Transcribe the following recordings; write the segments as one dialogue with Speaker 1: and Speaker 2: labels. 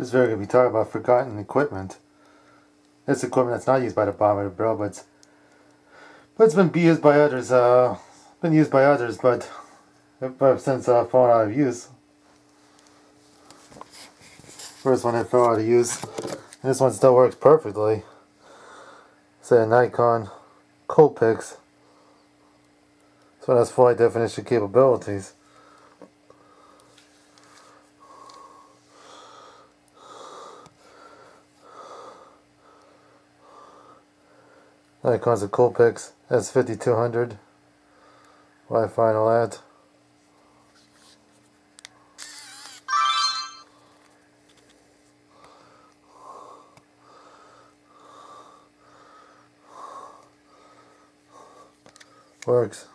Speaker 1: This video going to be talking about forgotten equipment. It's equipment that's not used by the Bottom Barrel, but it's, but it's been used by others. Uh, been used by others, but, but since uh, fallen out of use. First one I fell out of use. And this one still works perfectly. It's a Nikon Coolpix. This one has full definition capabilities. Nikon's a Coolpix S5200 Wi-Fi and all that. Works.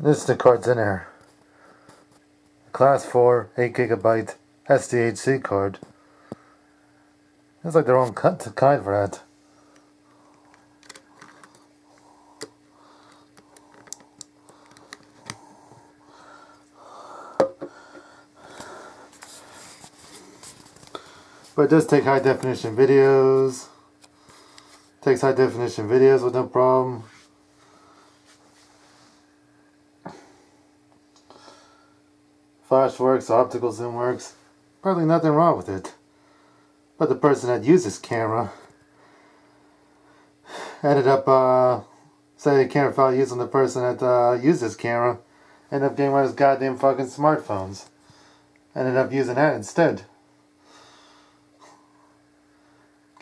Speaker 1: This is the cards in there. Class 4, 8 gigabyte SDHC card. It's like their own cut to kind for that. But it does take high definition videos. Takes high definition videos with no problem. Flash works, optical zoom works. Probably nothing wrong with it. But the person that used this camera ended up, uh, say the camera file used on the person that uh, used this camera, ended up getting one of his goddamn fucking smartphones. Ended up using that instead.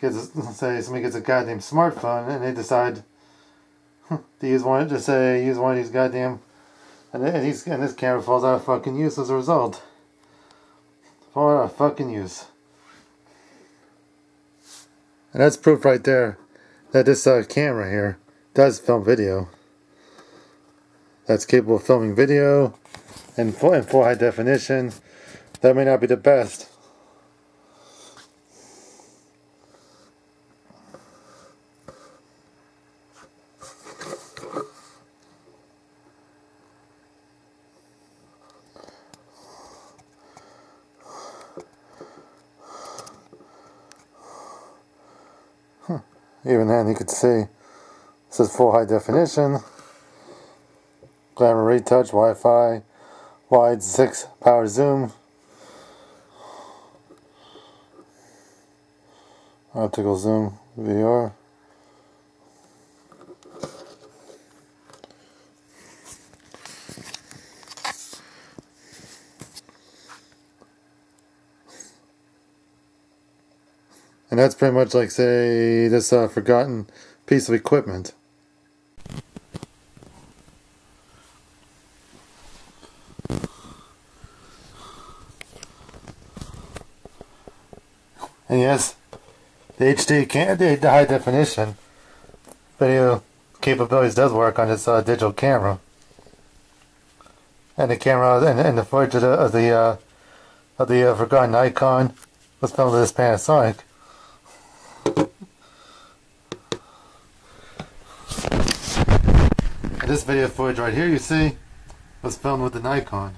Speaker 1: Gets say somebody gets a goddamn smartphone and they decide to use one, to say use one of these goddamn and, he's, and this camera falls out of fucking use as a result. Fall out of fucking use. And that's proof right there that this uh, camera here does film video. That's capable of filming video and full, in full high definition. That may not be the best. Even then, you could see. It says full high definition, glamour retouch, Wi-Fi, wide 6 power zoom, optical zoom VR. And that's pretty much like, say, this uh, forgotten piece of equipment. And yes, the HD can the high definition video capabilities does work on this uh, digital camera. And the camera and, and the footage of the of the, uh, of the uh, forgotten Nikon was filmed with this Panasonic. This video footage right here you see was filmed with the Nikon.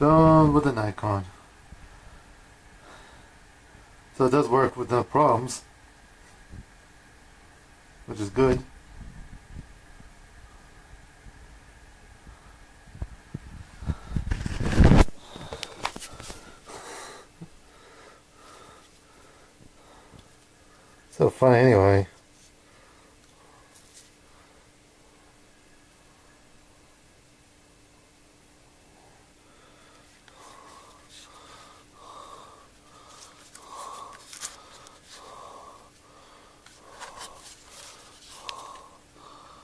Speaker 1: Filmed with the Nikon. So it does work with no problems. Which is good. So fun anyway.